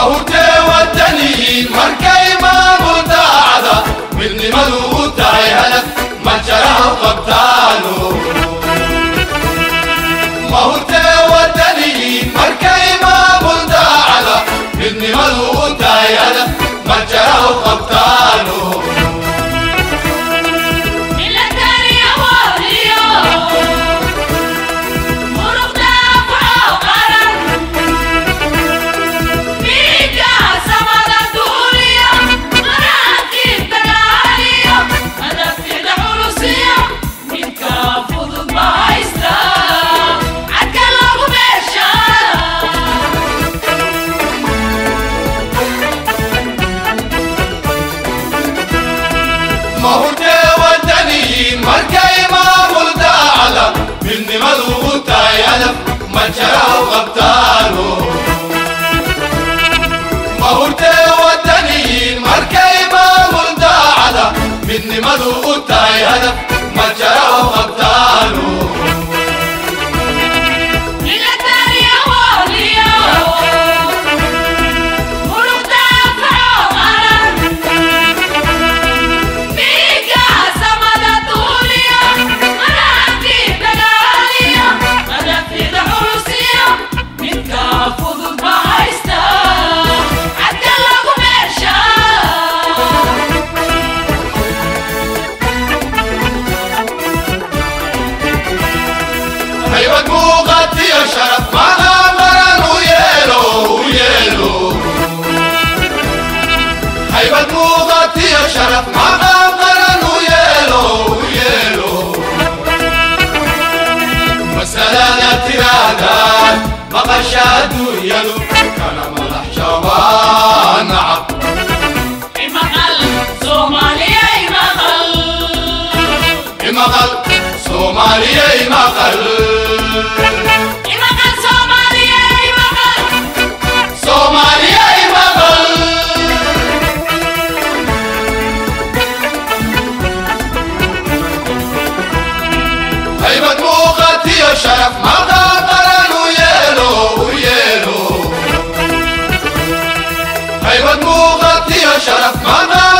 مهوتي والدنيين مركي ما متعذا مني ملوت عيهلك من ما متعذا مني يلف مجرى وغبطانه مهورتي وطني مركيبة ملدى على مني مدو قطاي هدف مجرى وغبطانه I'm شرف منا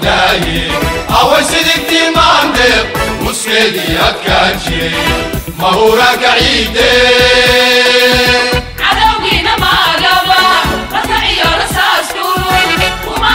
daaye away sidigtii maandeeq muskeedii adkaajiye mahuraanka ciidee cadowgiina maagaba rasac iyo rasaasku kuma